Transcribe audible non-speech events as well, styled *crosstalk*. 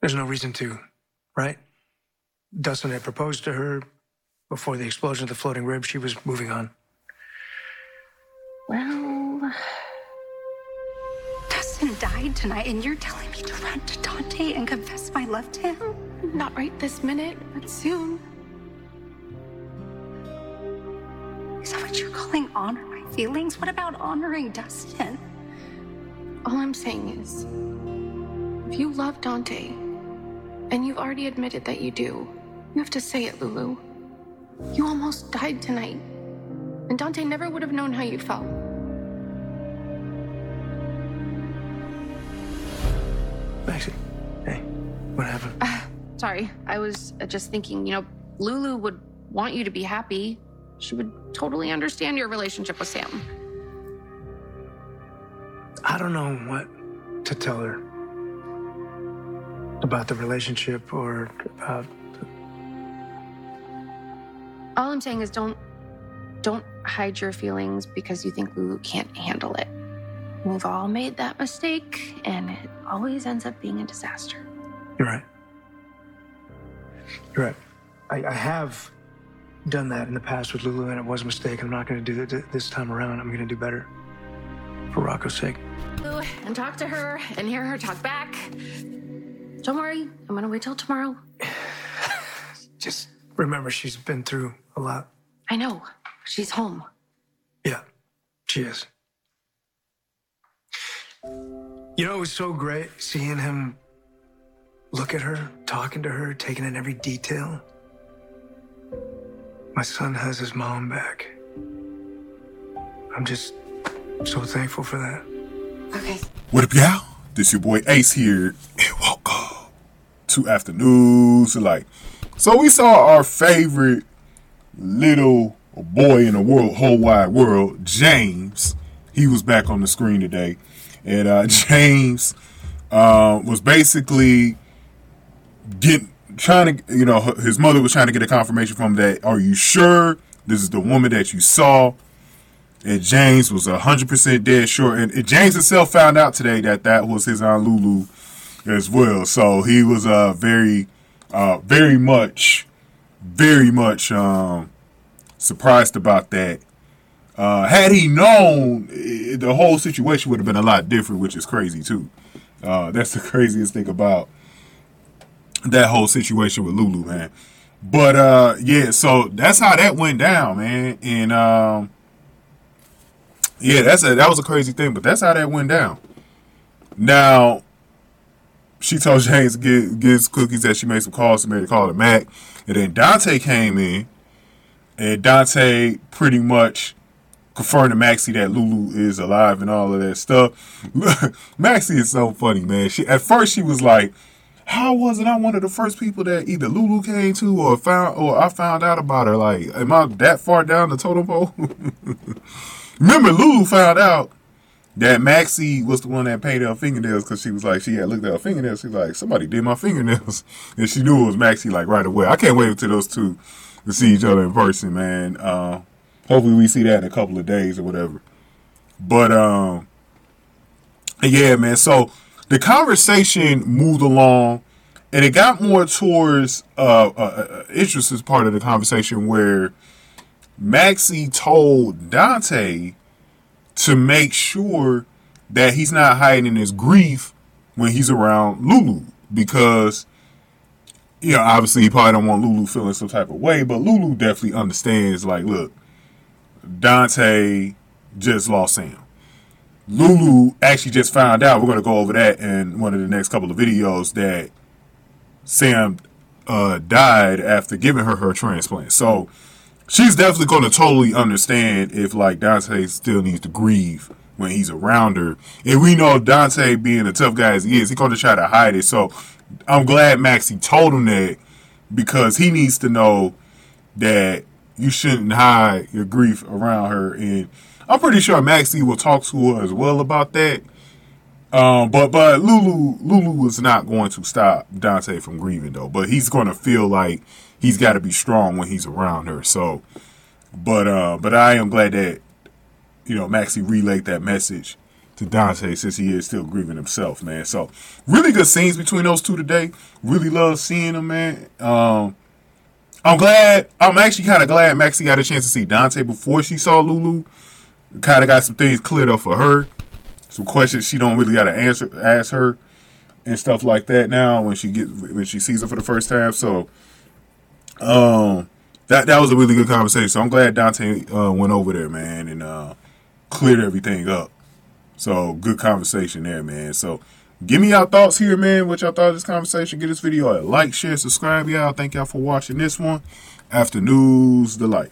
There's no reason to, right? Dustin had proposed to her before the explosion of the floating rib. She was moving on. Well, Dustin died tonight, and you're telling me to run to Dante and confess my love to him? Not right this minute, but soon. Is that what you're calling honor my feelings? What about honoring Dustin? All I'm saying is, if you love Dante, and you've already admitted that you do, you have to say it, Lulu. You almost died tonight, and Dante never would have known how you felt. Maxie, hey, what happened? Sorry, I was uh, just thinking, you know, Lulu would want you to be happy. She would totally understand your relationship with Sam. I don't know what to tell her about the relationship or about. All I'm saying is don't don't hide your feelings because you think Lulu can't handle it. We've all made that mistake and it always ends up being a disaster. You're right. You're right. I, I have done that in the past with Lulu, and it was a mistake. I'm not going to do it this time around. I'm going to do better for Rocco's sake. And talk to her and hear her talk back. Don't worry, I'm going to wait till tomorrow. *sighs* Just remember, she's been through a lot. I know. She's home. Yeah, she is. You know, it was so great seeing him look at her, talking to her, taking in every detail. My son has his mom back. I'm just so thankful for that. Okay. What up, y'all? This your boy Ace here, and welcome to After News Delight. So we saw our favorite little boy in the world, whole wide world, James. He was back on the screen today, and uh, *laughs* James uh, was basically getting trying to, you know, his mother was trying to get a confirmation from that, are you sure this is the woman that you saw? And James was 100% dead sure. And, and James himself found out today that that was his Aunt Lulu as well. So he was uh, very, uh, very much, very much um, surprised about that. Uh, had he known, it, the whole situation would have been a lot different, which is crazy too. Uh, that's *laughs* the craziest thing about that whole situation with Lulu, man. But uh, yeah, so that's how that went down, man. And um, yeah, that's a that was a crazy thing, but that's how that went down. Now, she told James to get his cookies that she made some calls to made a call to Mac, and then Dante came in, and Dante pretty much confirmed to Maxie that Lulu is alive and all of that stuff. *laughs* Maxie is so funny, man. She at first she was like, "How wasn't I one of the first people that either Lulu came to or found or I found out about her? Like, am I that far down the totem pole?" *laughs* Remember, Lulu found out that Maxie was the one that painted her fingernails because she was like, she had looked at her fingernails. She was like, somebody did my fingernails. *laughs* And she knew it was Maxie like right away. I can't wait until those two to see each other in person, man. Uh, hopefully we see that in a couple of days or whatever. But, um, yeah, man. So the conversation moved along and it got more towards uh, uh, uh interest part of the conversation where Maxie told Dante to make sure that he's not hiding his grief when he's around Lulu because you know obviously he probably don't want Lulu feeling some type of way, but Lulu definitely understands. Like, look, Dante just lost Sam. Lulu actually just found out. We're going to go over that in one of the next couple of videos that Sam uh, died after giving her her transplant. So she's definitely going to totally understand if like Dante still needs to grieve when he's around her. And we know Dante being a tough guy as he is, he's going to try to hide it. So I'm glad Maxie told him that because he needs to know that you shouldn't hide your grief around her. And I'm pretty sure Maxie will talk to her as well about that. Um, but but Lulu Lulu is not going to stop Dante from grieving though. But he's going to feel like he's got to be strong when he's around her. So, but uh, but I am glad that you know Maxie relayed that message to Dante since he is still grieving himself, man. So really good scenes between those two today. Really love seeing them, man. Um, I'm glad. I'm actually kind of glad Maxie got a chance to see Dante before she saw Lulu. Kind of got some things cleared up for her. Some questions she don't really got to answer, ask her, and stuff like that. Now when she get when she sees her for the first time, so um, that that was a really good conversation. So I'm glad Dante uh, went over there, man, and uh, cleared everything up. So good conversation there, man. So give me your thoughts here, man. What y'all thought of this conversation? Give this video a like, share, subscribe, y'all. Thank y'all for watching this one. After news, the.